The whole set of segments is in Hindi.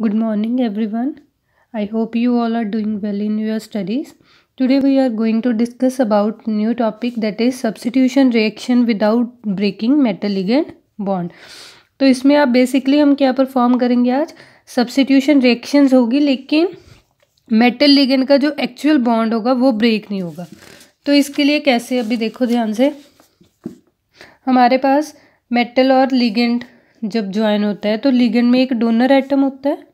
Good morning, everyone. I hope you all are doing well in your studies. Today we are going to discuss about new topic that is substitution reaction without breaking metal ligand bond. तो इसमें आप बेसिकली हम क्या परफॉर्म करेंगे आज सब्सिट्यूशन रिएक्शंस होगी लेकिन मेटल लिगेंड का जो एक्चुअल बॉन्ड होगा वो ब्रेक नहीं होगा तो इसके लिए कैसे अभी देखो ध्यान से हमारे पास मेटल और लिगेंड जब ज्वाइन होता है तो लिगेंड में एक डोनर एटम होता है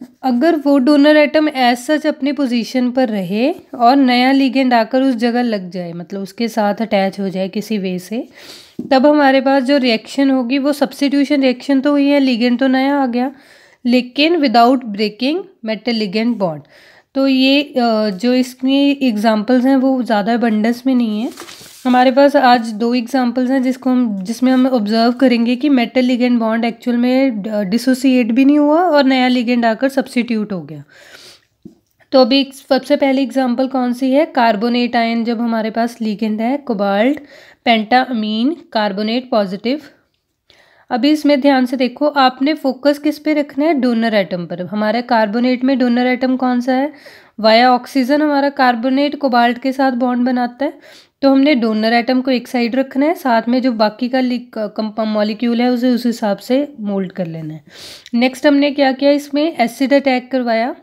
अगर वो डोनर एटम एज सच अपनी पोजीशन पर रहे और नया लिगेंड आकर उस जगह लग जाए मतलब उसके साथ अटैच हो जाए किसी वे से, तब हमारे पास जो रिएक्शन होगी, वो सब्सिट्यूशन रिएक्शन तो हुई है लिगेंड तो नया आ गया, लेकिन without breaking metal ligand bond तो ये जो इसकी एग्जांपल्स हैं, वो ज़्यादा बंडस में नहीं है। हमारे पास आज दो एग्जांपल्स हैं जिसको हम जिसमें हम ऑब्ज़र्व करेंगे कि मेटल लिगेंड बॉन्ड एक्चुअल में डिसोसिएट भी नहीं हुआ और नया लिगेंड आकर सब्सिट्यूट हो गया। तो अभी सबसे पहली एग्जांपल कौन सी है? कार्बोनेट आयन जब हमारे पास लिगेंड है कोबाल्ट पेंटामीन कार्बोनेट पॉजिटिव अभी इसमें ध्यान से देखो, आपने फोकस किस पे रखना है? डोनर एटम पर। हमारे कार्बोनेट में डोनर एटम कौन सा है? वाया ऑक्सीजन हमारा कार्बोनेट कोबाल्ट के साथ बॉन्ड बनाता है। तो हमने डोनर आइटम को एक साइड रखना है, साथ में जो बाकी का मॉलिक्यूल है, उसे उस हिसाब से मोल्ड कर लेना है। नेक्स्ट हमने क्या किया, इसमें एसिड अटैक करवाया।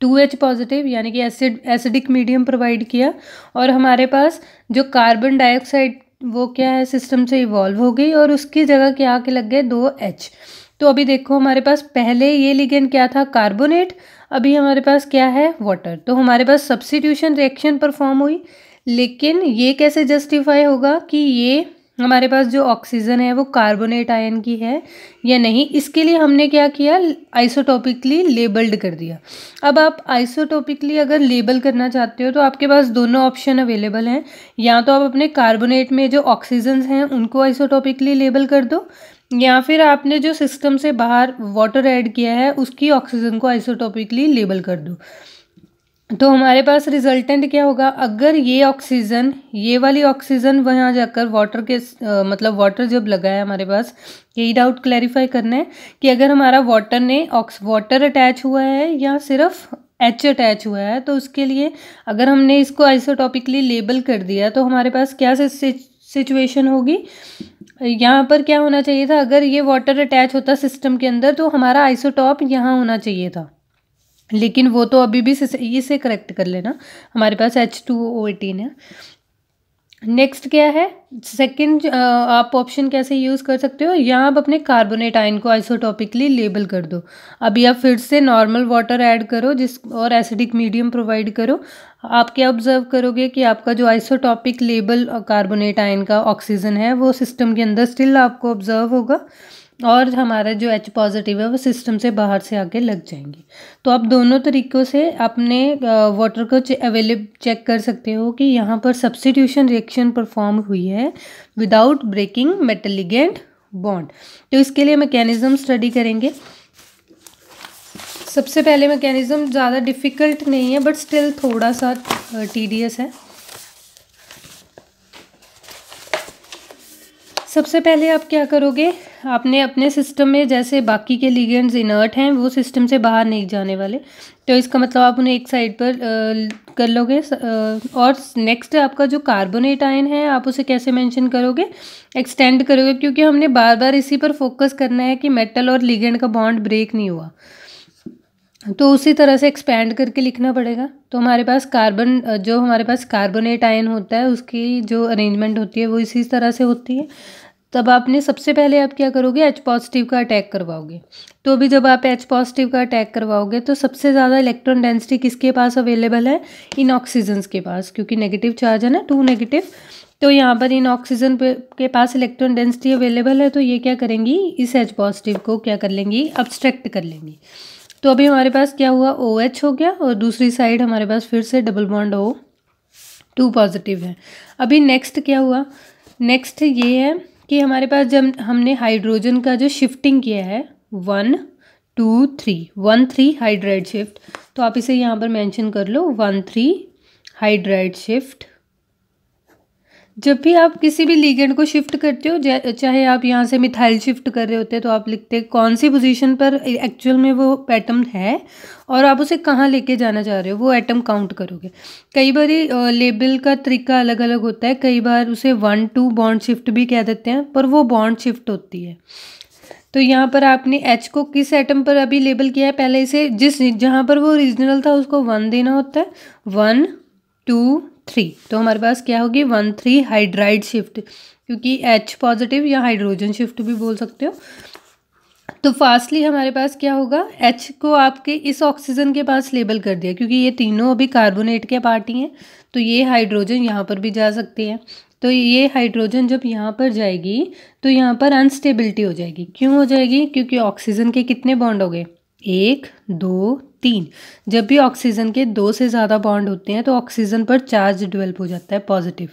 टू एच पॉजिटिव यानी कि एसिड एसिडिक मीडियम प्रोवाइड किया। और हमारे पास जो कार्बन डाइऑक्साइड वो क्या है सिस्टम से इवॉल्व हो गई और उसकी जगह क्या आके लग गए दो एच तो अभी देखो, हमारे पास पहले ये लिगेंड क्या था? कार्बोनेट अभी हमारे पास क्या है? वाटर तो हमारे पास सब्सिट्यूशन रिएक्शन परफॉर्म हुई। लेकिन ये कैसे जस्टिफाई होगा कि ये हमारे पास जो ऑक्सीजन है, वो कार्बोनेट आयन की है या नहीं? इसके लिए हमने क्या किया? आइसोटॉपिकली लेबल्ड कर दिया। अब आप आइसोटॉपिकली अगर लेबल करना चाहते हो तो आपके पास दोनों ऑप्शन अवेलेबल हैं। या तो आप अपने कार्बोनेट में जो ऑक्सीजन हैं, उनको आइसोटॉपिकली लेबल कर दो, या फिर आपने जो सिस्टम से बाहर वाटर ऐड किया है, उसकी ऑक्सीजन को आइसोटॉपिकली लेबल कर दो। तो हमारे पास रिजल्टेंट क्या होगा? अगर ये ऑक्सीजन ये वाली ऑक्सीजन वहाँ जाकर वाटर के आ, मतलब वाटर जब लगा है हमारे पास यही डाउट क्लैरिफाई करना है कि अगर हमारा वाटर ने ऑक्स वाटर अटैच हुआ है या सिर्फ़ एच अटैच हुआ है तो उसके लिए अगर हमने इसको आइसोटॉपिकली लेबल कर दिया तो हमारे पास क्या सिचुएशन होगी? यहाँ पर क्या होना चाहिए था? अगर ये वाटर अटैच होता सिस्टम के अंदर तो हमारा आइसोटॉप यहाँ होना चाहिए था। लेकिन वो तो अभी भी इसे करेक्ट कर लेना। हमारे पास एच टू ओ एटीन है। नेक्स्ट क्या है? सेकंड आप ऑप्शन कैसे यूज़ कर सकते हो? यहाँ आप अपने कार्बोनेट आयन को आइसोटॉपिकली लेबल कर दो। अभी आप फिर से नॉर्मल वाटर ऐड करो, जिस, और एसिडिक मीडियम प्रोवाइड करो। आप क्या ऑब्ज़र्व करोगे कि आपका जो आइसोटॉपिक लेबल कार्बोनेट आयन का ऑक्सीजन है, वो सिस्टम के अंदर स्टिल आपको ऑब्ज़र्व होगा। और हमारा जो एच पॉजिटिव है, वो सिस्टम से बाहर से आके लग जाएँगे। तो आप दोनों तरीक़ों से अपने वाटर को अवेलेब चेक कर सकते हो कि यहाँ पर सब्सिट्यूशन रिएक्शन परफॉर्म हुई है विदाउट ब्रेकिंग मेटलिगेंट बॉन्ड तो इसके लिए मैकेनिज़्म स्टडी करेंगे। सबसे पहले मैकेनिज़्म ज़्यादा डिफ़िकल्ट नहीं है बट स्टिल थोड़ा सा टीडियस है। सबसे पहले आप क्या करोगे? आपने अपने सिस्टम में जैसे बाकी के लिगेंड्स इनर्ट हैं वो सिस्टम से बाहर नहीं जाने वाले। तो इसका मतलब आप उन्हें एक साइड पर आ, कर लोगे आ, और नेक्स्ट आपका जो कार्बोनेट आयन है आप उसे कैसे मेंशन करोगे? एक्सटेंड करोगे क्योंकि हमने बार बार इसी पर फोकस करना है कि मेटल और लिगेंड का बॉन्ड ब्रेक नहीं हुआ। तो उसी तरह से एक्सपेंड करके लिखना पड़ेगा। तो हमारे पास कार्बन जो हमारे पास कार्बोनेट आयन होता है उसकी जो अरेंजमेंट होती है वो इसी तरह से होती है। तब आपने सबसे पहले आप क्या करोगे? एच पॉजिटिव का अटैक करवाओगे। तो अभी जब आप एच पॉजिटिव का अटैक करवाओगे तो सबसे ज़्यादा इलेक्ट्रॉन डेंसिटी किसके पास अवेलेबल है? इन ऑक्सीजन्स के पास, क्योंकि नेगेटिव चार्ज है ना टू नेगेटिव तो यहाँ पर इन ऑक्सीजन के पास इलेक्ट्रॉन डेंसिटी अवेलेबल है तो ये क्या करेंगी? इस एच पॉजिटिव को क्या कर लेंगी? अब्स्ट्रैक्ट कर लेंगी। तो अभी हमारे पास क्या हुआ? ओ एच हो गया, और दूसरी साइड हमारे पास फिर से double bond O two positive है। अभी नेक्स्ट क्या हुआ? नेक्स्ट ये है कि हमारे पास जब हमने हाइड्रोजन का जो शिफ्टिंग किया है one two three one three hydride shift तो आप इसे यहाँ पर मेंशन कर लो वन थ्री हाइड्राइड शिफ्ट जब भी आप किसी भी लीगेंड को शिफ्ट करते हो चाहे आप यहाँ से मिथाइल शिफ्ट कर रहे होते हैं तो आप लिखते हैं, कौन सी पोजीशन पर एक्चुअल में वो एटम है और आप उसे कहाँ लेके जाना चाह रहे हो, वो एटम काउंट करोगे। कई बार लेबल का तरीका अलग अलग होता है, कई बार उसे वन टू बॉन्ड शिफ्ट भी कह देते हैं, पर वो बॉन्ड शिफ्ट होती है। तो यहाँ पर आपने एच को किस एटम पर अभी लेबल किया है, पहले इसे जिस, जहाँ पर वो ओरिजिनल था, उसको वन देना होता है वन टू थ्री तो हमारे पास क्या होगी? वन थ्री हाइड्राइड शिफ्ट क्योंकि एच पॉजिटिव या हाइड्रोजन शिफ्ट भी बोल सकते हो। तो फास्टली हमारे पास क्या होगा? एच को आपके इस ऑक्सीजन के पास लेबल कर दिया। क्योंकि ये तीनों अभी कार्बोनेट के पार्टी हैं तो ये हाइड्रोजन यहाँ पर भी जा सकते हैं। तो ये हाइड्रोजन जब यहाँ पर जाएगी तो यहाँ पर अनस्टेबिलिटी हो जाएगी। क्यों हो जाएगी? क्योंकि ऑक्सीजन के कितने बॉन्ड हो गए? एक, दो, तीन। जब भी ऑक्सीजन के दो से ज़्यादा बॉन्ड होते हैं तो ऑक्सीजन पर चार्ज डेवलप हो जाता है पॉजिटिव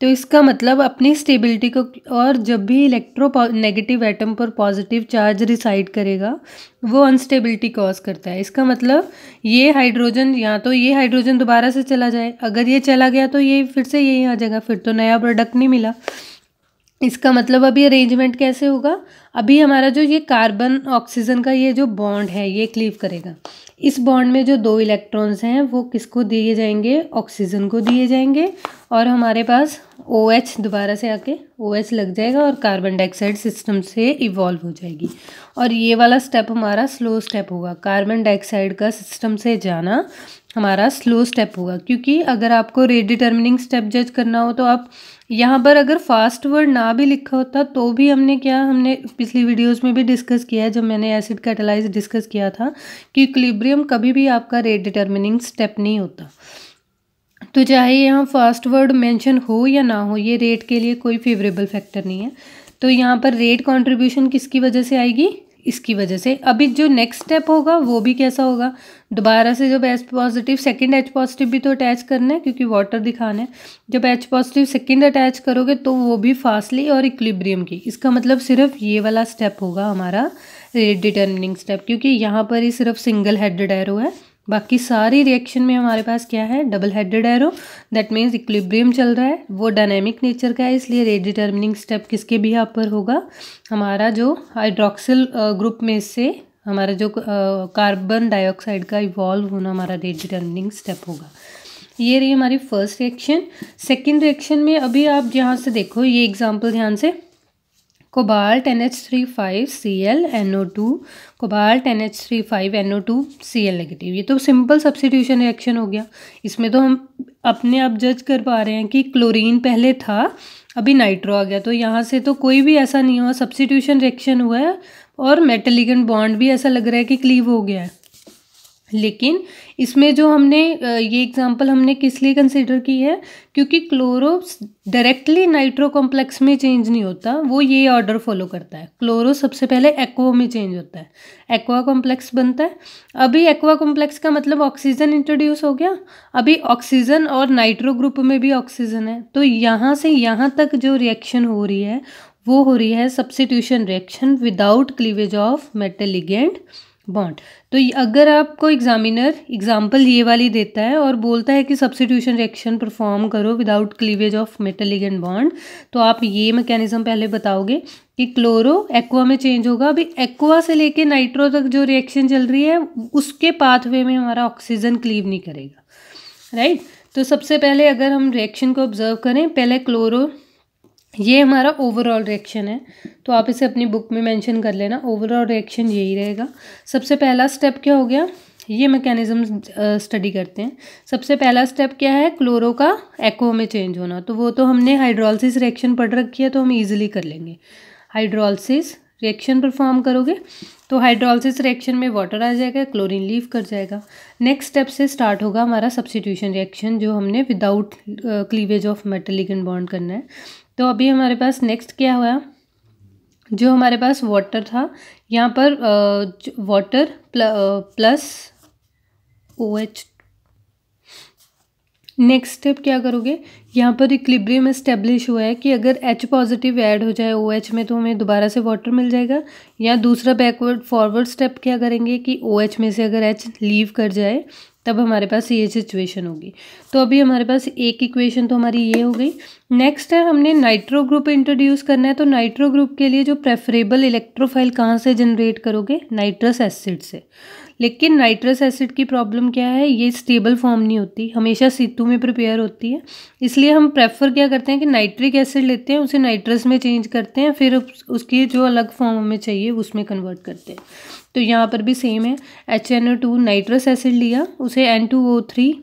तो इसका मतलब अपनी स्टेबिलिटी को और जब भी इलेक्ट्रो नेगेटिव एटम पर पॉजिटिव चार्ज रिसाइड करेगा, वो अनस्टेबिलिटी कॉज करता है। इसका मतलब ये हाइड्रोजन या तो ये हाइड्रोजन दोबारा से चला जाए। अगर ये चला गया तो ये फिर से यही आ जाएगा। फिर तो नया प्रोडक्ट नहीं मिला। इसका मतलब अभी अरेंजमेंट कैसे होगा? अभी हमारा जो ये कार्बन ऑक्सीजन का ये जो बॉन्ड है, ये क्लीव करेगा। इस बॉन्ड में जो दो इलेक्ट्रॉन्स हैं, वो किसको दिए जाएँगे? ऑक्सीजन को दिए जाएँगे। और हमारे पास ओ OH दोबारा से आके ओ OH लग जाएगा और कार्बन डाइऑक्साइड सिस्टम से इवॉल्व हो जाएगी। और ये वाला स्टेप हमारा स्लो स्टेप होगा। कार्बन डाइऑक्साइड का सिस्टम से जाना हमारा स्लो स्टेप होगा। क्योंकि अगर आपको रेट डिटर्मिनिंग स्टेप जज करना हो तो आप यहाँ पर अगर फास्ट वर्ड ना भी लिखा होता तो भी हमने क्या, हमने पिछली वीडियोस में भी डिस्कस किया है, जब मैंने एसिड कैटलाइज डिस्कस किया था कि इक्विलिब्रियम कभी भी आपका रेट डिटर्मिनिंग स्टेप नहीं होता। तो चाहे यहाँ फास्ट वर्ड मेंशन हो या ना हो, ये रेट के लिए कोई फेवरेबल फैक्टर नहीं है। तो यहाँ पर रेट कंट्रीब्यूशन किसकी वजह से आएगी? इसकी वजह से। अभी जो नेक्स्ट स्टेप होगा, वो भी कैसा होगा? दोबारा से जब H positive second H positive भी तो अटैच करना है, क्योंकि वाटर दिखाना है। जब एच पॉजिटिव सेकंड अटैच करोगे तो वो भी फास्टली और इक्विलिब्रियम की। इसका मतलब सिर्फ़ ये वाला स्टेप होगा हमारा रेट डिटर्मिनिंग स्टेप क्योंकि यहाँ पर ही सिर्फ़ सिंगल हेडेड एरो है। बाकी सारी रिएक्शन में हमारे पास क्या है? Double headed arrow that means equilibrium चल रहा है। वो डायनेमिक नेचर का है, इसलिए रेट डिटर्मिनिंग स्टेप किसके भी यहाँ पर होगा? हमारा जो हाइड्रोक्सिल ग्रुप में से हमारा जो कार्बन डाइऑक्साइड का इवॉल्व होना हमारा रेट डिटर्मिनिंग स्टेप होगा। ये रही हमारी फ़र्स्ट रिएक्शन सेकेंड रिएक्शन में अभी आप यहाँ से देखो, ये एग्ज़ाम्पल ध्यान से। Cobalt N H three five C L N O two cobalt N H three five N O two C L negative ये तो सिंपल सब्सिट्यूशन रिएक्शन हो गया। इसमें तो हम अपने आप जज कर पा रहे हैं कि क्लोरीन पहले था, अभी नाइट्रो आ गया। तो यहाँ से तो कोई भी ऐसा नहीं हुआ सब्सिट्यूशन रिएक्शन हुआ है। और मेटलिगन बॉन्ड भी ऐसा लग रहा है कि क्लीव हो गया है। लेकिन इसमें जो हमने ये एग्जांपल हमने किस लिए कंसिडर की है? क्योंकि क्लोरो डायरेक्टली नाइट्रो कॉम्प्लेक्स में चेंज नहीं होता, वो ये ऑर्डर फॉलो करता है। क्लोरो सबसे पहले एक्वा में चेंज होता है। एक्वा कॉम्प्लेक्स बनता है। अभी एक्वा कॉम्प्लेक्स का मतलब ऑक्सीजन इंट्रोड्यूस हो गया। अभी ऑक्सीजन और नाइट्रो ग्रुप में भी ऑक्सीजन है। तो यहाँ से यहाँ तक जो रिएक्शन हो रही है वो हो रही है substitution reaction without cleavage of metal ligand bond तो अगर आपको एग्जामिनर एग्ज़ाम्पल ये वाली देता है और बोलता है कि सब्सिट्यूशन रिएक्शन परफॉर्म करो without cleavage of metal ligand bond तो आप ये मैकेनिज्म पहले बताओगे कि क्लोरो एक्वा में चेंज होगा। अभी एक्वा से लेके नाइट्रो तक जो रिएक्शन चल रही है, उसके पाथवे में हमारा ऑक्सीजन क्लीव नहीं करेगा। Right right? तो सबसे पहले अगर हम रिएक्शन को ऑब्ज़र्व करें, पहले क्लोरो ये हमारा ओवरऑल रिएक्शन है। तो आप इसे अपनी बुक में मेंशन कर लेना। ओवरऑल रिएक्शन यही रहेगा। सबसे पहला स्टेप क्या हो गया? ये मैकेनिज्म स्टडी करते हैं। सबसे पहला स्टेप क्या है? क्लोरो का एक्ो में चेंज होना। तो वो तो हमने हाइड्रोलिसिस रिएक्शन पढ़ रखी है तो हम इजीली कर लेंगे। हाइड्रोलिसिस रिएक्शन परफॉर्म करोगे तो हाइड्रोलिसिस रिएक्शन में वाटर आ जाएगा क्लोरीन लीव कर जाएगा। नेक्स्ट स्टेप से स्टार्ट होगा हमारा सब्सिट्यूशन रिएक्शन जो हमने without cleavage of metallic bond करना है। तो अभी हमारे पास नेक्स्ट क्या हुआ? जो हमारे पास वाटर था, यहाँ पर water plus O H next step क्या करोगे? यहाँ पर इक्लिब्रियम इस्टेब्लिश हुआ है कि अगर एच पॉजिटिव ऐड हो जाए ओ एच में तो हमें दोबारा से वाटर मिल जाएगा। या दूसरा बैकवर्ड फॉरवर्ड स्टेप क्या करेंगे कि ओ एच में से अगर एच लीव कर जाए तब हमारे पास ये सिचुएशन होगी। तो अभी हमारे पास एक इक्वेशन तो हमारी ये हो गई। नेक्स्ट है, हमने नाइट्रो ग्रुप इंट्रोड्यूस करना है तो नाइट्रो ग्रुप के लिए जो प्रेफरेबल इलेक्ट्रोफाइल कहाँ से जनरेट करोगे? नाइट्रस एसिड से। लेकिन नाइट्रस एसिड की प्रॉब्लम क्या है? ये स्टेबल फॉर्म नहीं होती, हमेशा सीतू में प्रिपेयर होती है। इसलिए हम प्रेफर क्या करते हैं कि नाइट्रिक एसिड लेते हैं, उसे नाइट्रस में चेंज करते हैं, फिर उसकी जो अलग फॉर्म हमें चाहिए, उसमें कन्वर्ट करते हैं। तो यहाँ पर भी सेम है। H N O two nitrous acid लिया, उसे N two O three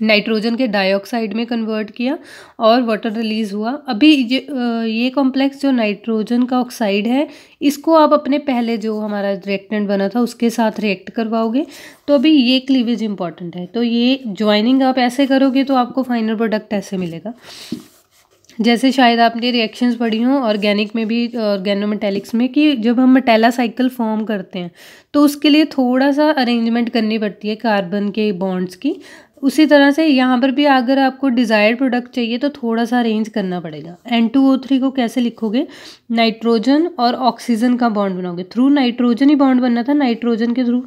nitrogen के डाइऑक्साइड में कन्वर्ट किया और वाटर रिलीज़ हुआ। अभी ये कॉम्प्लेक्स जो नाइट्रोजन का ऑक्साइड है, इसको आप अपने पहले जो हमारा रिएक्टेंट बना था, उसके साथ रिएक्ट करवाओगे। तो अभी ये क्लीवेज इंपॉर्टेंट है। तो ये ज्वाइनिंग आप ऐसे करोगे तो आपको फाइनल प्रोडक्ट ऐसे मिलेगा। जैसे शायद आपने रिएक्शंस पढ़ी हों ऑर्गेनिक में भी ऑर्गेनोमेटेलिक्स में कि जब हम मटेला साइकिल फॉर्म करते हैं तो उसके लिए थोड़ा सा अरेंजमेंट करनी पड़ती है कार्बन के बॉन्ड्स की। उसी तरह से यहाँ पर भी अगर आपको डिज़ायर्ड प्रोडक्ट चाहिए तो थोड़ा सा अरेंज करना पड़ेगा। एन टू ओ थ्री को कैसे लिखोगे? नाइट्रोजन और ऑक्सीजन का बॉन्ड बनाओगे। थ्रू नाइट्रोजन ही बॉन्ड बनना था नाइट्रोजन के थ्रू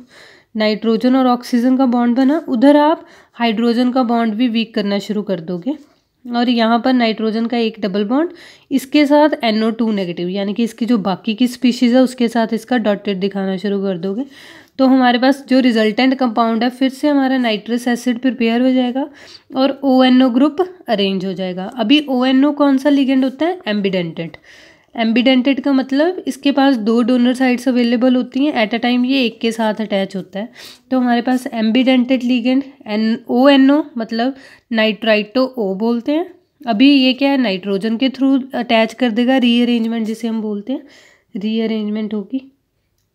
नाइट्रोजन और ऑक्सीजन का बॉन्ड बना, उधर आप हाइड्रोजन का बॉन्ड भी वीक करना शुरू कर दोगे। और यहाँ पर नाइट्रोजन का एक डबल बॉन्ड इसके साथ एनओ टू नेगेटिव यानी कि इसकी जो बाकी की स्पीशीज़ है, उसके साथ इसका डॉटेड दिखाना शुरू कर दोगे। तो हमारे पास जो रिजल्टेंट कंपाउंड है, फिर से हमारा नाइट्रस एसिड प्रिपेयर हो जाएगा और ओ ग्रुप अरेंज हो जाएगा। अभी ओ कौन सा लिगेंड होता है? एम्बिडेंटेड एम्बिडेंटेड का मतलब इसके पास दो डोनर साइड्स अवेलेबल होती हैं एट अ टाइम ये एक के साथ अटैच होता है। तो हमारे पास ambidentate ligand N O N O मतलब नाइट्राइटो ओ बोलते हैं। अभी ये क्या है, नाइट्रोजन के थ्रू अटैच कर देगा रीअरेंजमेंट जिसे हम बोलते हैं। रीअरेंजमेंट होगी।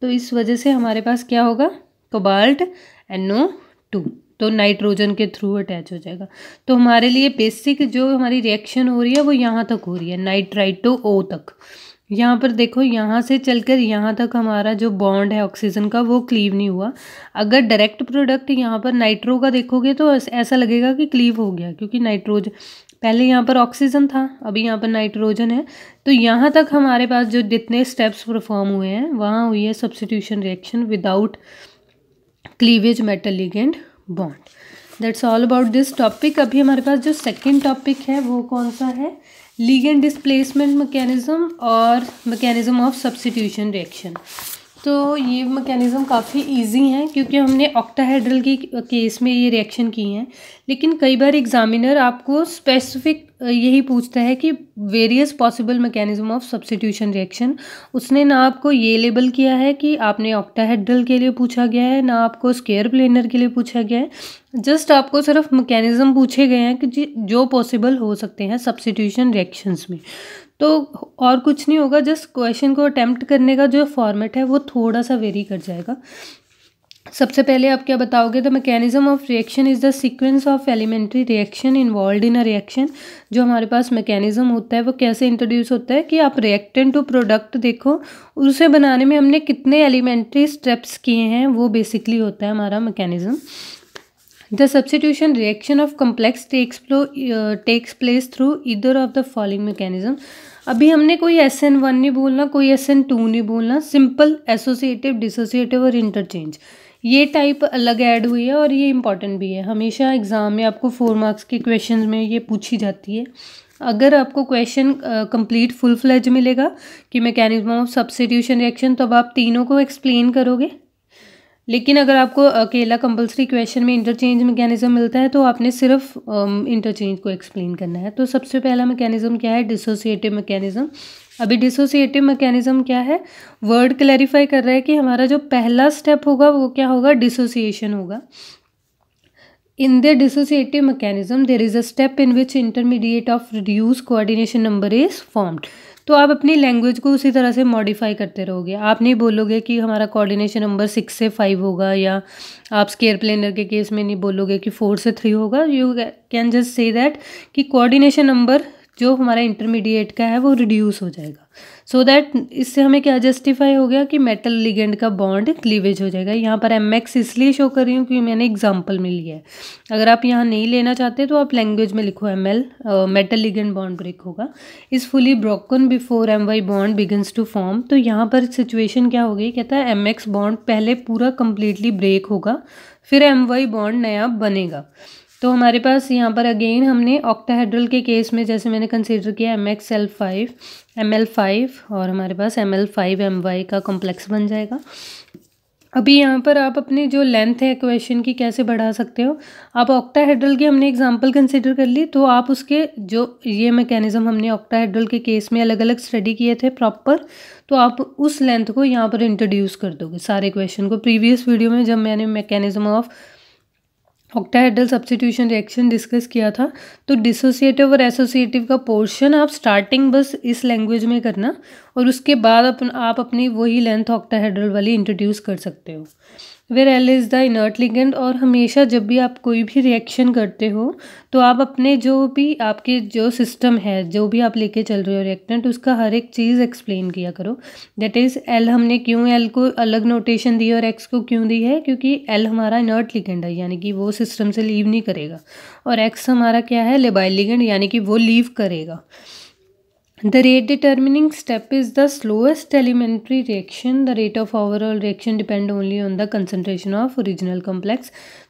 तो इस वजह से हमारे पास क्या होगा? कोबाल्ट एन ओ टू तो नाइट्रोजन के थ्रू अटैच हो जाएगा। तो हमारे लिए बेसिक जो हमारी रिएक्शन हो रही है, वो यहाँ तक हो रही है, नाइट्राइटो ओ तक। यहाँ पर देखो, यहाँ से चलकर यहाँ तक हमारा जो बॉन्ड है ऑक्सीजन का, वो क्लीव नहीं हुआ। अगर डायरेक्ट प्रोडक्ट यहाँ पर नाइट्रो का देखोगे तो ऐसा लगेगा कि क्लीव हो गया, क्योंकि नाइट्रोजन पहले यहाँ पर ऑक्सीजन था, अभी यहाँ पर नाइट्रोजन है। तो यहाँ तक हमारे पास जो जितने स्टेप्स परफॉर्म हुए हैं, वहाँ हुई है substitution reaction without cleavage metal ligand bond that's all about this topic अभी हमारे पास जो सेकेंड टॉपिक है, वो कौन सा है? लीगेंड डिस्प्लेसमेंट मैकेनिज्म और मैकेनिज्म ऑफ़ सब्सिट्यूशन रिएक्शन तो ये मैकेनिज़्म काफ़ी इजी हैं, क्योंकि हमने ऑक्टाहेड्रल की केस में ये रिएक्शन की हैं। लेकिन कई बार एग्जामिनर आपको स्पेसिफिक यही पूछता है कि various possible mechanism of substitution reaction उसने ना आपको ये लेबल किया है कि आपने ऑक्टाहेड्रल के लिए पूछा गया है, ना आपको स्केयर प्लेनर के लिए पूछा गया है। जस्ट आपको सिर्फ़ मैकेनिज्म पूछे गए हैं कि जो पॉसिबल हो सकते हैं सब्सिट्यूशन रिएक्शंस में। तो और कुछ नहीं होगा जस्ट क्वेश्चन को अटैम्प्ट करने का जो फॉर्मेट है, वो थोड़ा सा वेरी कर जाएगा। सबसे पहले आप क्या बताओगे? The mechanism of reaction is the sequence of elementary reaction involve in a reaction जो हमारे पास मैकेनिज्म होता है, वो कैसे इंट्रोड्यूस होता है कि आप रिएक्टेंट टू प्रोडक्ट देखो, उसे बनाने में हमने कितने एलिमेंट्री स्टेप्स किए हैं, वो बेसिकली होता है हमारा mechanism the substitution reaction of complex takes takes place through either of the following mechanism अभी हमने कोई एस एन वन नहीं बोलना, कोई एस एन टू नहीं बोलना सिंपल एसोसिएटिव डिसोसिएटिव और इंटरचेंज ये टाइप अलग ऐड हुई है और ये इंपॉर्टेंट भी है. हमेशा एग्ज़ाम में आपको फोर मार्क्स के क्वेश्चन में ये पूछी जाती है. अगर आपको क्वेश्चन कंप्लीट फुल फ्लेज मिलेगा कि मैकेनिज्म ऑफ़ सब्सिट्यूशन रिएक्शन तो अब आप तीनों को एक्सप्लेन करोगे? लेकिन अगर आपको अकेला कंपलसरी क्वेश्चन में इंटरचेंज मैकेनिज्म मिलता है तो आपने सिर्फ़ इंटरचेंज को एक्सप्लेन करना है। तो सबसे पहला मैकेनिज्म क्या है? डिसोसिएटिव मैकेनिज्म अभी डिसोसिएटिव मैकेनिज्म क्या है? वर्ड क्लैरिफाई कर रहा है कि हमारा जो पहला स्टेप होगा, वो क्या होगा? डिसोसिएशन होगा। In the dissociative mechanism there is a step in which intermediate of reduce coordination number is formed तो आप अपनी लैंग्वेज को उसी तरह से मॉडिफाई करते रहोगे। आप नहीं बोलोगे कि हमारा कोऑर्डिनेशन नंबर सिक्स से फाइव होगा या आप स्केयर प्लेनर के केस में नहीं बोलोगे कि फोर से थ्री होगा। You can just say that कि कोऑर्डिनेशन नंबर जो हमारा इंटरमीडिएट का है वो रिड्यूस हो जाएगा। सो so दैट इससे हमें क्या जस्टिफाई हो गया कि मेटल लिगेंड का बॉन्ड क्लीवेज हो जाएगा? यहाँ पर एम एक्स इसलिए शो कर रही हूँ क्योंकि मैंने एग्ज़ाम्पल में लिया है। अगर आप यहाँ नहीं लेना चाहते तो आप लैंग्वेज में लिखो M L metal ligand bond break होगा। Is fully broken before M Y bond begins to form तो यहाँ पर सिचुएशन क्या होगी कहता है एम एक्स बॉन्ड पहले पूरा कम्प्लीटली ब्रेक होगा, फिर एम वाई बॉन्ड नया बनेगा। तो हमारे पास यहाँ पर अगेन हमने ऑक्टाहेड्रल के केस में जैसे मैंने कंसीडर किया M X L five M L five और हमारे पास M L five M Y का कॉम्प्लेक्स बन जाएगा। अभी यहाँ पर आप अपनी जो लेंथ है क्वेश्चन की कैसे बढ़ा सकते हो? आप ऑक्टाहेड्रल की हमने एग्जांपल कंसिडर कर ली तो आप उसके जो ये मैकेनिज्म हमने ऑक्टाहेड्रल के केस में अलग अलग स्टडी किए थे प्रॉपर तो आप उस लेंथ को यहाँ पर इंट्रोड्यूस कर दोगे। सारे क्वेश्चन को प्रीवियस वीडियो में जब मैंने mechanism of octahedral substitution reaction discuss किया था। तो डिसोसिएटिव और एसोसिएटिव का पोर्शन आप स्टार्टिंग बस इस लैंग्वेज में करना और उसके बाद अपन, आप अपनी वही लेंथ ऑक्टाहेड्रल वाली इंट्रोड्यूस कर सकते हो। Where L is the inert ligand और हमेशा जब भी आप कोई भी रिएक्शन करते हो तो आप अपने जो भी आपके जो सिस्टम है, जो भी आप लेके चल रहे हो रिएक्टेंट उसका हर एक चीज़ एक्सप्लेन किया करो। दैट इज़ एल हमने क्यों एल को अलग नोटेशन दी और एक्स को क्यों दी है? क्योंकि एल हमारा इनर्ट लिगेंड है, यानी कि वो से लीव नहीं करेगा। और एक्स हमारा क्या है? लेबाइल यानी कि वो लीव करेगा। The rate determining step is the slowest elementary reaction. The rate of overall reaction depend only on the concentration of original complex.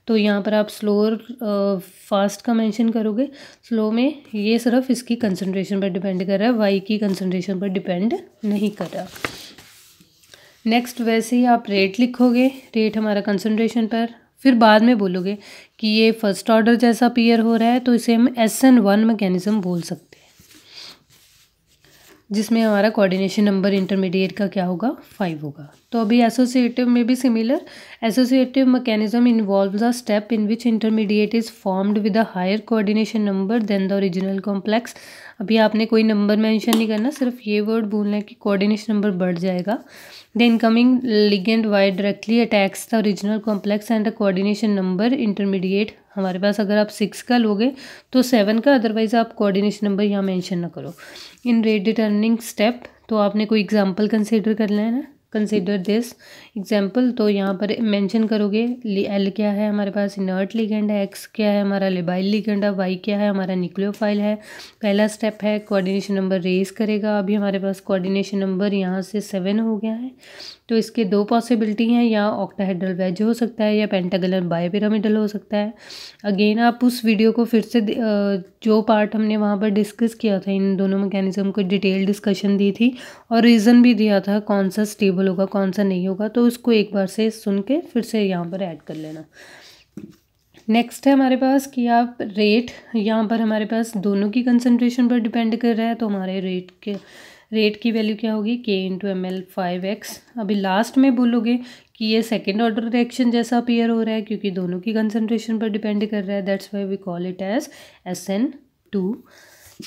तो यहाँ पर आप स्लो और फास्ट का मेंशन करोगे। स्लो में ये सिर्फ़ इसकी कंसंट्रेशन पर डिपेंड कर रहा है। वाई की कंसंट्रेशन पर डिपेंड नहीं कर रहा। नेक्स्ट वैसे ही आप रेट लिखोगे। रेट हमारा कंसंट्रेशन पर। फिर बाद में बोलोगे कि ये फ़र्स्ट ऑर्डर जैसा पेयर हो रहा है तो इसे हम एस एन वन मैकेनिज्म बोल सकते हैं। जिसमें हमारा कोऑर्डिनेशन नंबर इंटरमीडिएट का क्या होगा? फाइव होगा। तो अभी एसोसिएटिव में भी similar associative mechanism involve the step in which intermediate is formed with a higher coordination number than the original complex अभी आपने कोई नंबर मेंशन नहीं करना, सिर्फ़ ये वर्ड बोलना है कि कोऑर्डिनेशन नंबर बढ़ जाएगा। The incoming ligand Y directly attacks the original complex and the coordination number intermediate हमारे पास अगर आप सिक्स का लोगे तो सेवन का अदरवाइज़ आप कोऑर्डिनेशन नंबर यहाँ मेंशन ना करो। इन रेट डिटर्निंग स्टेप तो आपने कोई एग्जांपल कंसीडर लेना है? कंसिडर दिस एग्ज़ाम्पल तो यहाँ पर मेंशन करोगे एल क्या है हमारे पास? इनर्ट लिगेंड है एक्स क्या है हमारा? लिबाइल लिगेंड है वाई क्या है हमारा? न्यूक्लियोफाइल है। पहला स्टेप है कोऑर्डिनेशन नंबर रेज करेगा। अभी हमारे पास कोऑर्डिनेशन नंबर यहाँ से सेवन हो गया है। तो इसके दो पॉसिबिलिटी हैं, या ऑक्टाहेड्रल वेज हो सकता है, या पेंटागलर बायोपिरामिडल हो सकता है। अगेन आप उस वीडियो को फिर से जो पार्ट हमने वहाँ पर डिस्कस किया था, इन दोनों मैकेनिज्म को डिटेल डिस्कशन दी थी, और रीज़न भी दिया था, कौन सा स्टेबल होगा कौन सा नहीं होगा तो उसको एक बार से सुन के फिर से यहाँ पर ऐड कर लेना। नेक्स्ट है हमारे पास कि आप रेट यहाँ पर हमारे पास दोनों की कंसनट्रेशन पर डिपेंड कर रहा है तो हमारे रेट के रेट की वैल्यू क्या होगी? K M L five X अभी लास्ट में बोलोगे कि ये सेकेंड ऑर्डर रिएक्शन जैसा अपियर हो रहा है, क्योंकि दोनों की कंसनट्रेशन पर डिपेंड कर रहा है that's why we call it as S N two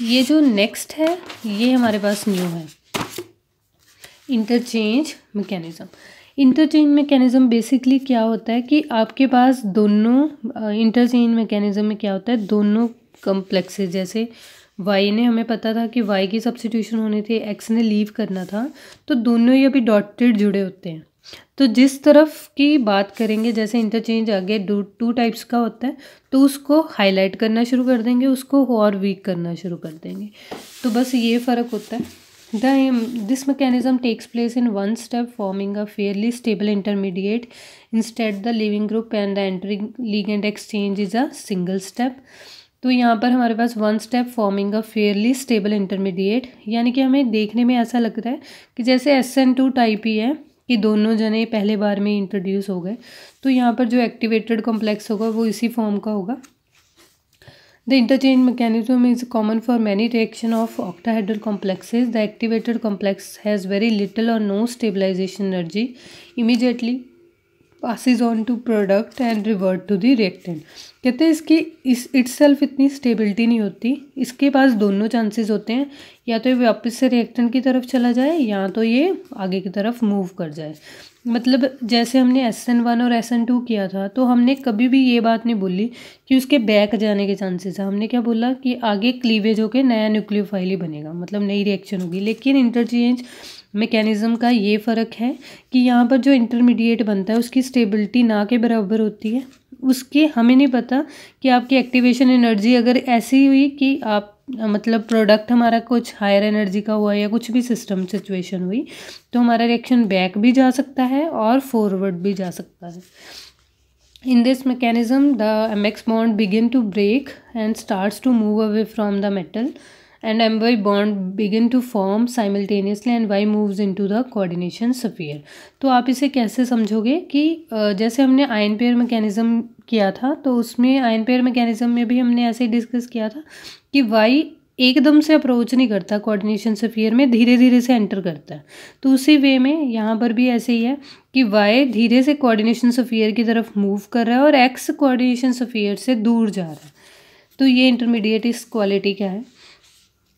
ये जो नेक्स्ट है, ये हमारे पास न्यू है। Interchange mechanism interchange mechanism basically क्या होता है कि आपके पास दोनों इंटरचेंज मैकेनिज़्म में क्या होता है? दोनों कम्प्लेक्सेस जैसे वाई ने हमें पता था कि वाई की सब्सिट्यूशन होनी थी एक्स ने लीव करना था तो दोनों ही अभी डॉटेड जुड़े होते हैं। तो जिस तरफ़ की बात करेंगे, जैसे इंटरचेंज आगे टू टाइप्स का होता है तो उसको हाईलाइट करना शुरू कर देंगे, उसको और वीक करना शुरू कर देंगे। तो बस ये फ़र्क होता है। The this mechanism takes place in one step forming a fairly stable intermediate instead the leaving group and the entering ligand and exchange is a single step तो यहाँ पर हमारे पास one step forming a fairly stable intermediate यानी कि हमें देखने में ऐसा लग रहा है कि जैसे एस एन टू टाइप ही है, कि दोनों जने पहले बार में इंट्रोड्यूस हो गए। तो यहाँ पर जो एक्टिवेटेड कॉम्प्लेक्स होगा, वो इसी फॉर्म का होगा। The interchange mechanism is common for many reaction of octahedral complexes. The activated complex has very little or no stabilization energy immediately passes on to product and revert to the reactant कहते हैं इसकी, इस इट सेल्फ इतनी स्टेबिलिटी नहीं होती। इसके पास दोनों चांसेस होते हैं। या तो ये वापस से रिएक्टेंट की तरफ़ चला जाए, या तो ये आगे की तरफ़ मूव कर जाए। मतलब जैसे हमने एस एन वन और एस एन टू किया था तो हमने कभी भी ये बात नहीं बोली कि उसके बैक जाने के चांसेस है। हमने क्या बोला कि आगे क्लीवेज होकर नया न्यूक्लियोफाइल ही बनेगा। मतलब नई रिएक्शन होगी। लेकिन इंटरचेंज मैकेनिज़्म का ये फ़र्क है कि यहाँ पर जो इंटरमीडिएट बनता है उसकी स्टेबिलिटी ना के बराबर होती है। उसके हमें नहीं पता कि आपकी एक्टिवेशन एनर्जी अगर ऐसी हुई कि आप मतलब प्रोडक्ट हमारा कुछ हायर एनर्जी का हुआ या कुछ भी सिस्टम सिचुएशन हुई तो हमारा रिएक्शन बैक भी जा सकता है और फॉरवर्ड भी जा सकता है। In this mechanism, the MX bond begin to break and starts to move away from the metal. And MY bond begin to form simultaneously and Y moves into the coordination sphere. तो आप इसे कैसे समझोगे कि जैसे हमने आयन पेयर मैकेनिज्म किया था तो उसमें आयन पेयर मैकेनिज्म में भी हमने ऐसे डिस्कस किया था कि वाई एकदम से अप्रोच नहीं करता कोऑर्डिनेशन सफियर में धीरे धीरे से एंटर करता है। तो उसी वे में यहाँ पर भी ऐसे ही है कि वाई धीरे से कोऑर्डिनेशन सफियर की तरफ़ मूव कर रहा है और एक्स कोऑर्डिनेशन सफियर से दूर जा रहा है। तो ये इंटरमीडिएट इस क्वालिटी क्या है?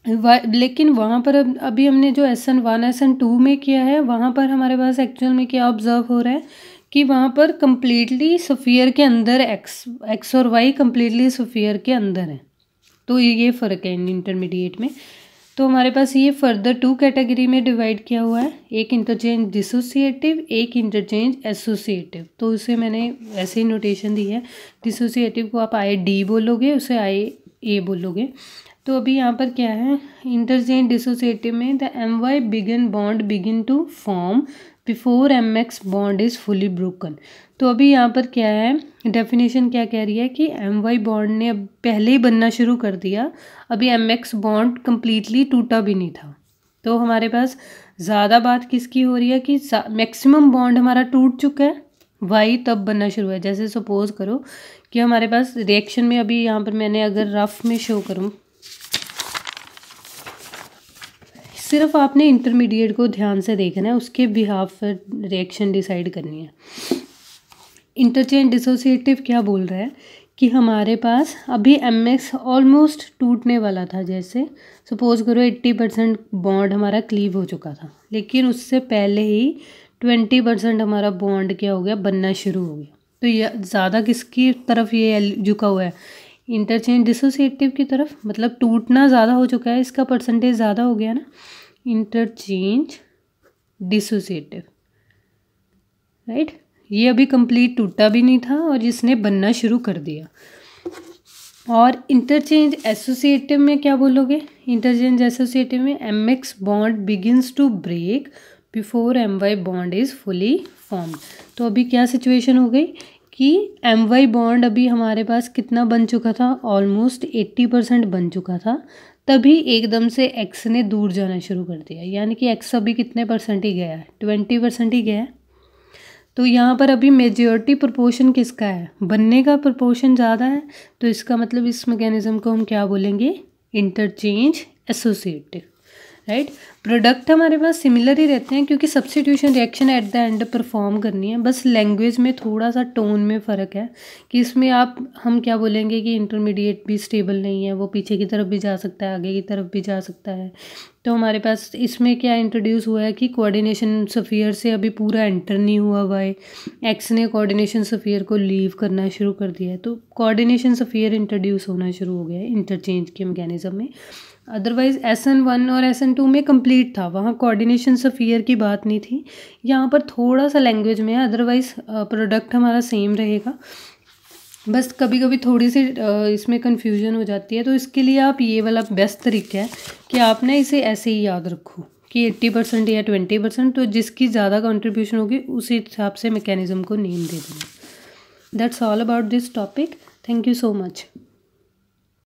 लेकिन वहाँ पर अब, अभी हमने जो S N one S N two में किया है, वहाँ पर हमारे पास एक्चुअल में क्या ऑब्ज़र्व हो रहा है कि वहाँ पर कंप्लीटली सफ़ियर के अंदर एक्स एक्स और वाई कम्प्लीटली सफ़ियर के अंदर है। तो ये फ़र्क है इंटरमीडिएट में। तो हमारे पास ये फर्दर टू कैटेगरी में डिवाइड किया हुआ है। एक इंटरचेंज डिसोसिएटिव एक इंटरचेंज एसोसिएटिव तो उसे मैंने ऐसे ही नोटेशन दी है। डिसोसिएटिव को आप आई डी बोलोगे, उसे आई ए बोलोगे। तो अभी यहाँ पर क्या है? इंटरचेंज डिसोसिएटिव में the M Y begin bond begin to form before M X bond is fully broken तो अभी यहाँ पर क्या है? डेफिनेशन क्या कह रही है कि एम वाई बॉन्ड ने अब पहले ही बनना शुरू कर दिया। अभी एम एक्स बॉन्ड कम्प्लीटली टूटा भी नहीं था। तो हमारे पास ज़्यादा बात किसकी हो रही है कि मैक्सिमम बॉन्ड हमारा टूट चुका है। वाई तब बनना शुरू है। जैसे सपोज़ करो कि हमारे पास रिएक्शन में अभी यहाँ पर मैंने अगर रफ में शो करूँ सिर्फ़ आपने इंटरमीडिएट को ध्यान से देखना है, उसके बिहाफ पर रिएक्शन डिसाइड करनी है। इंटरचेंज डिसोसिएटिव क्या बोल रहा है? कि हमारे पास अभी एम एक्स ऑलमोस्ट टूटने वाला था जैसे। सपोज़ करो एट्टी परसेंट बॉन्ड हमारा क्लीव हो चुका था, लेकिन उससे पहले ही ट्वेंटी परसेंट हमारा बॉन्ड क्या हो गया? बनना शुरू हो गया। तो ये ज़्यादा किसकी तरफ़ ये झुका हुआ है? इंटरचेंज डिसोसिएटिव की तरफ़? मतलब टूटना ज़्यादा हो चुका है, इसका परसेंटेज ज़्यादा हो गया ना। इंटरचेंज डिसोसिएटिव राइट ये अभी कंप्लीट टूटा भी नहीं था और इसने बनना शुरू कर दिया। और इंटरचेंज एसोसिएटिव में क्या बोलोगे? इंटरचेंज एसोसिएटिव में M X bond begins to break before M Y bond is fully form तो अभी क्या सिचुएशन हो गई कि एम वाई बॉन्ड अभी हमारे पास कितना बन चुका था? ऑलमोस्ट एट्टी परसेंट बन चुका था। तभी एकदम से एक्स ने दूर जाना शुरू कर दिया। यानी कि एक्स अभी कितने परसेंट ही गया है? ट्वेंटी परसेंट ही गया है। तो यहाँ पर अभी मेजोरिटी प्रोपोर्शन किसका है? बनने का प्रोपोर्शन ज़्यादा है तो इसका मतलब इस मैकेनिज़्म को हम क्या बोलेंगे? इंटरचेंज एसोसिएटिव राइट प्रोडक्ट हमारे पास सिमिलर ही रहते हैं क्योंकि substitution reaction at the end perform करनी है। बस लैंग्वेज में थोड़ा सा टोन में फ़र्क है कि इसमें आप, हम क्या बोलेंगे कि इंटरमीडिएट भी स्टेबल नहीं है, वो पीछे की तरफ़ भी जा सकता है, आगे की तरफ़ भी जा सकता है। तो हमारे पास इसमें क्या इंट्रोड्यूस हुआ है कि कोऑर्डिनेशन सफ़ियर से अभी पूरा एंटर नहीं हुआ हुआ है। एक्स ने कोऑर्डिनेशन सफ़ियर को लीव करना शुरू कर दिया है। तो कोऑर्डिनेशन सफ़ियर इंट्रोड्यूस होना शुरू हो गया है इंटरचेंज के मैकेनिज़्म में। अदरवाइज़ एस एन वन और एस एन टू में कंप्लीट था। वहाँ कोऑर्डिनेशन सफ़ियर की बात नहीं थी। यहाँ पर थोड़ा सा लैंग्वेज में है। अदरवाइज़ प्रोडक्ट हमारा सेम रहेगा। बस कभी कभी थोड़ी सी इसमें कन्फ्यूज़न हो जाती है। तो इसके लिए आप ये वाला बेस्ट तरीका है कि आप ना इसे ऐसे ही याद रखो कि एट्टी परसेंट या ट्वेंटी परसेंट तो जिसकी ज़्यादा कंट्रीब्यूशन होगी, उसी हिसाब से मैकेनिज़्म को नेम दे देना। That's all about this topic thank you so much